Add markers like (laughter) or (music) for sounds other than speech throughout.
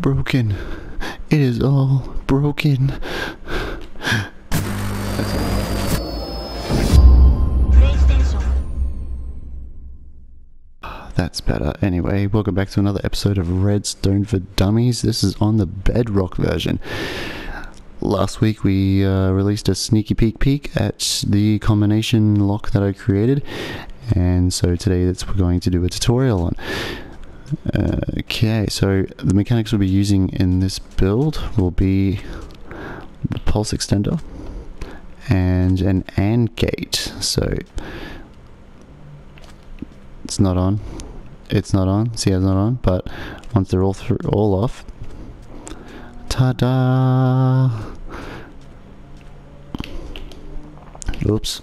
broken. It is all broken. That's better. Anyway, welcome back to another episode of Redstone for Dummies. This is on the Bedrock version. Last week we uh, released a sneaky peek peek at the combination lock that I created, and so today that's we're going to do a tutorial on. Okay, so the mechanics we'll be using in this build will be the pulse extender and an AND gate. So it's not on. It's not on. See, it's not on. But once they're all through, all off, ta-da! Oops.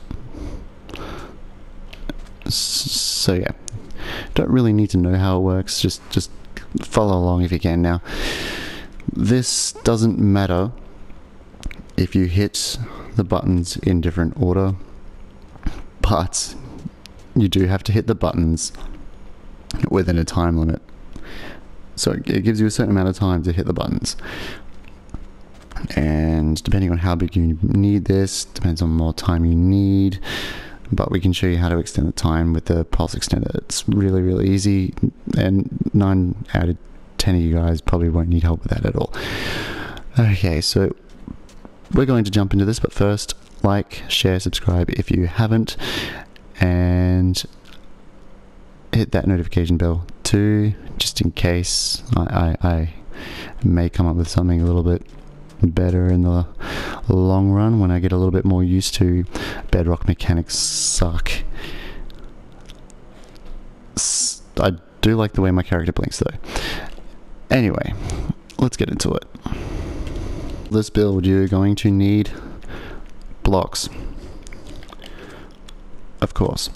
So yeah, don't really need to know how it works. Just just follow along if you can. Now, this doesn't matter if you hit the buttons in different order, but you do have to hit the buttons within a time limit. So it gives you a certain amount of time to hit the buttons. And depending on how big you need this, depends on what time you need. But we can show you how to extend the time with the pulse extender. It's really, really easy, and nine out of ten of you guys probably won't need help with that at all. Okay, so we're going to jump into this, but first, like, share, subscribe if you haven't, and hit that notification bell too, just in case I, I, I may come up with something a little bit better in the long run when I get a little bit more used to bedrock mechanics suck. I do like the way my character blinks though. Anyway, let's get into it. This build you're going to need blocks. Of course.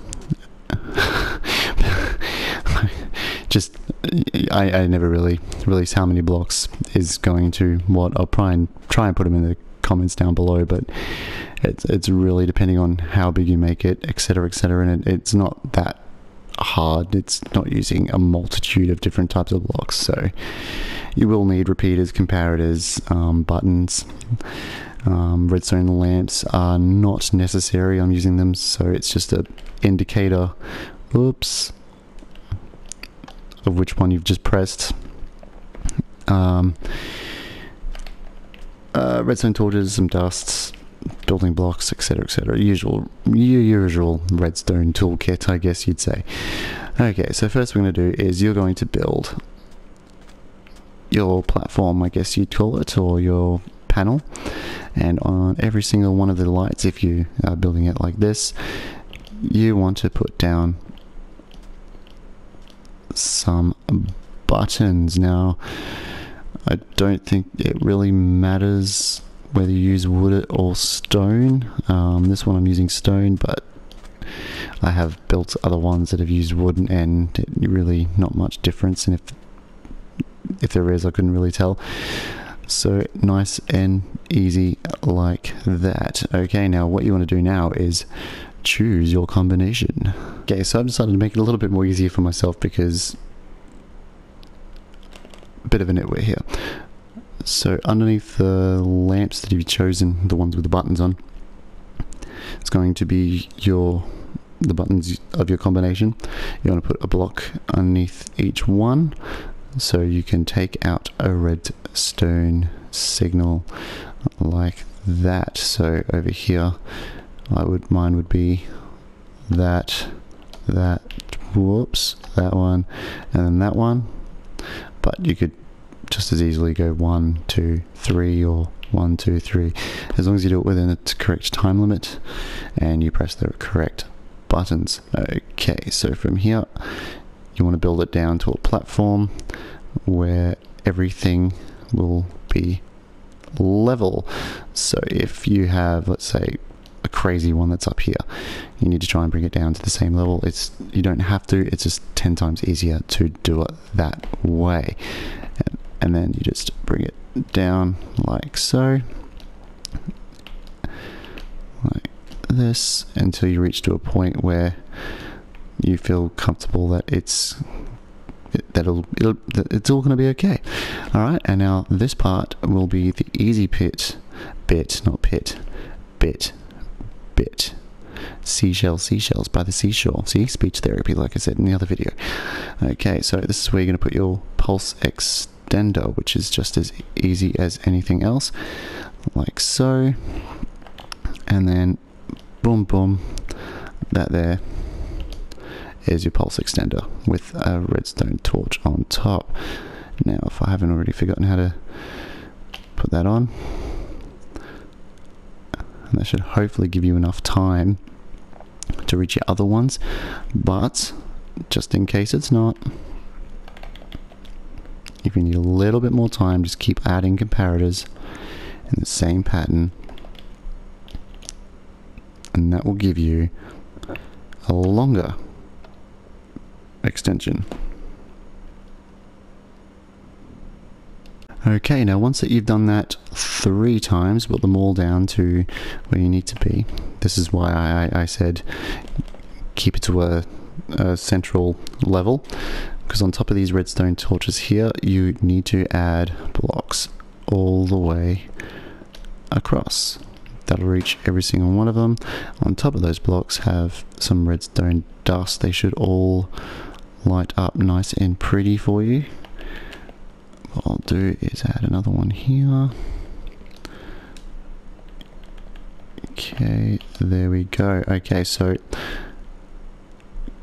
(laughs) Just I, I never really release how many blocks is going to what. I'll try and try and put them in the comments down below, but it's it's really depending on how big you make it, etc., etc. And it, it's not that hard. It's not using a multitude of different types of blocks, so you will need repeaters, comparators, um, buttons. Um, redstone lamps are not necessary. I'm using them, so it's just a indicator. Oops. Of which one you've just pressed. Um, uh, redstone torches, some dusts, building blocks, etc., etc. Usual, your usual redstone toolkit, I guess you'd say. Okay, so first we're going to do is you're going to build your platform, I guess you'd call it, or your panel. And on every single one of the lights, if you are building it like this, you want to put down some buttons. Now, I don't think it really matters whether you use wood or stone. Um, this one I'm using stone, but I have built other ones that have used wood, and it really not much difference. And if if there is, I couldn't really tell. So nice and easy like that. Okay, now what you want to do now is choose your combination. Okay, so I've decided to make it a little bit more easier for myself because a bit of a nitwit here. So underneath the lamps that you've chosen, the ones with the buttons on, it's going to be your the buttons of your combination. You want to put a block underneath each one so you can take out a redstone signal like that. So over here, I would mine would be that, that, whoops, that one, and then that one. But you could just as easily go one, two, three, or one, two, three, as long as you do it within its correct time limit and you press the correct buttons. Okay, so from here, you want to build it down to a platform where everything will be level. So if you have, let's say, a crazy one that's up here, you need to try and bring it down to the same level. It's you don't have to. It's just ten times easier to do it that way. And, then you just bring it down like so, like this, until you reach to a point where you feel comfortable that it's it, that'll it'll, it's all going to be okay. Alright, and now this part will be the easy pit, bit, not pit, bit, bit. Seashell, seashells by the seashore. See, speech therapy, like I said in the other video. Okay, so this is where you're going to put your pulse extender, which is just as easy as anything else, like so. And then, boom, boom, that there is your pulse extender with a redstone torch on top. Now, if I haven't already forgotten how to put that on, that should hopefully give you enough time to reach your other ones, but just in case it's not, if you need a little bit more time, just keep adding comparators in the same pattern, and that will give you a longer extension. Okay, now once that you've done that three times, put them all down to where you need to be. This is why I, I said keep it to a, a central level, because on top of these redstone torches here, you need to add blocks all the way across. That'll reach every single one of them. On top of those blocks have some redstone dust. They should all light up nice and pretty for you. What I'll do is add another one here. Okay, there we go. Okay, so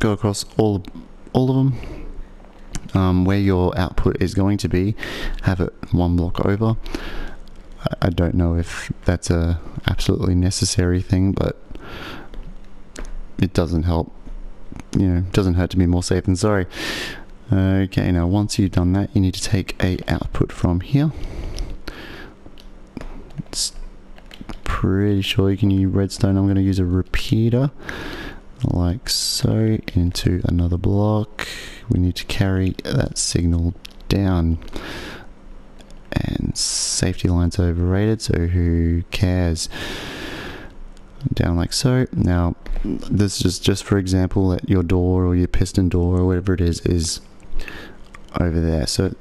go across all all of them. Um, where your output is going to be, have it one block over. I, don't know if that's a absolutely necessary thing, but it doesn't help. You know, doesn't hurt to be more safe than sorry. Okay, now once you've done that, you need to take a output from here. It's pretty sure you can use redstone. I'm going to use a repeater like so into another block. We need to carry that signal down. And safety lines overrated, so who cares? Down like so. Now, this is just for example that your door or your piston door or whatever it is is over there. So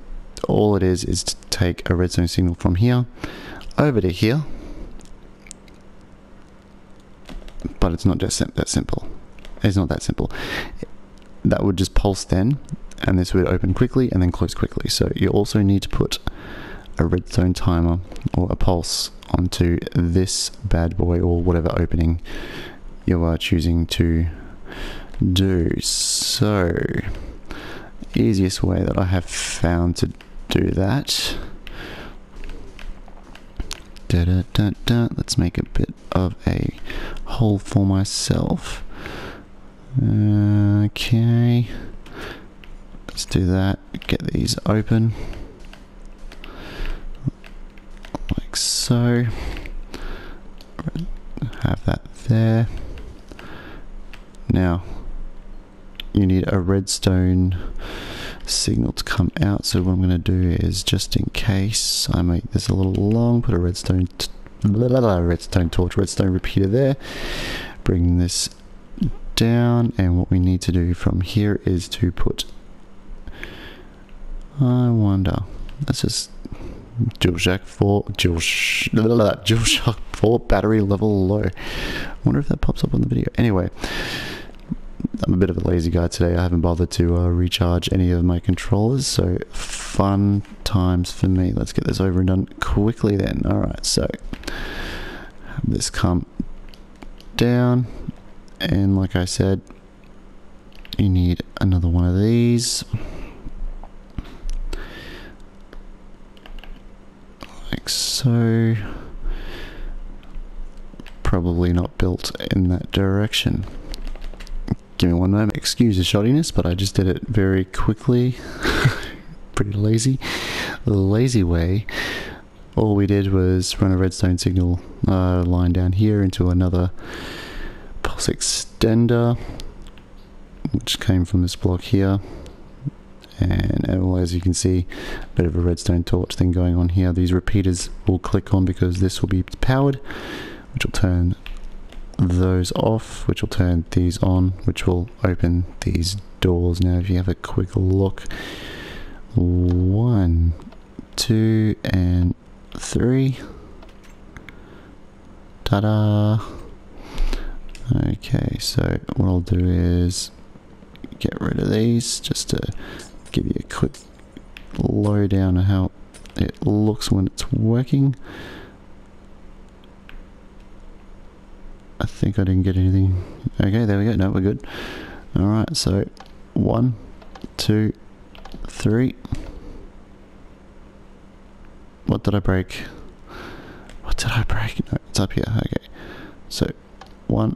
all it is is to take a redstone signal from here over to here. But it's not just that simple. It's not that simple. That would just pulse then, and this would open quickly and then close quickly. So you also need to put a redstone timer or a pulse onto this bad boy or whatever opening you are choosing to do. So easiest way that I have found to do that. Da -da -da. Let's make a bit of a hole for myself. Okay. Let's do that. Get these open. Like so. Have that there. Now, you need a redstone signal to come out. So what I'm going to do is just in case I make this a little long put a redstone blah, blah, blah, redstone torch redstone repeater there. Bring this down and what we need to do from here is to put I wonder let's just DualShock 4 DualShock, DualShock 4 battery level low. I wonder if that pops up on the video. Anyway I'm a bit of a lazy guy today. I haven't bothered to uh, recharge any of my controllers, so fun times for me. Let's get this over and done quickly then. Alright, so have this come down, and like I said, you need another one of these. Like so. Probably not built in that direction. Give me one moment. Excuse the shoddiness, but I just did it very quickly. (laughs) Pretty lazy. The lazy way. All we did was run a redstone signal uh, line down here into another pulse extender, which came from this block here. And as you can see, a bit of a redstone torch thing going on here. These repeaters will click on because this will be powered, which will turn those off, which will turn these on, which will open these doors. Now, if you have a quick look, one, two, and three. Ta-da! Okay, so what I'll do is get rid of these just to give you a quick lowdown of how it looks when it's working. I think I didn't get anything. Okay, there we go. No, we're good. Alright, so one, two, three. What did I break? What did I break? No, it's up here. Okay. So, one,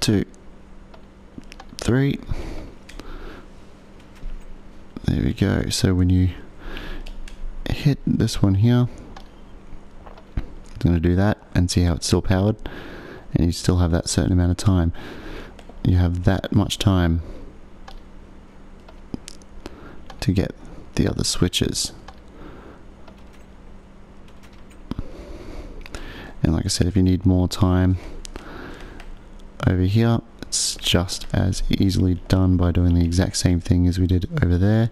two, three. There we go. So when you hit this one here, going to do that and see how it's still powered. And you still have that certain amount of time. You have that much time to get the other switches. And like I said, if you need more time over here, it's just as easily done by doing the exact same thing as we did over there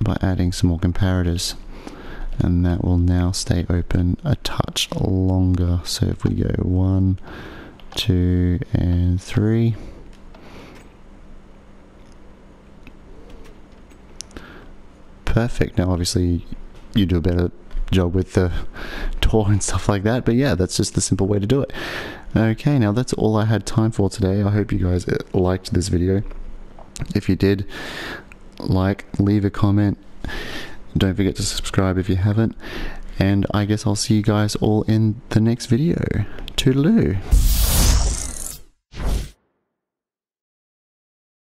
by adding some more comparators and that will now stay open a touch longer. So if we go one two and three. Perfect. Now obviously you do a better job with the door and stuff like that but yeah that's just the simple way to do it. Okay now that's all I had time for today. I hope you guys uh, liked this video. If you did like leave a comment don't forget to subscribe if you haven't. And I guess I'll see you guys all in the next video. Toodaloo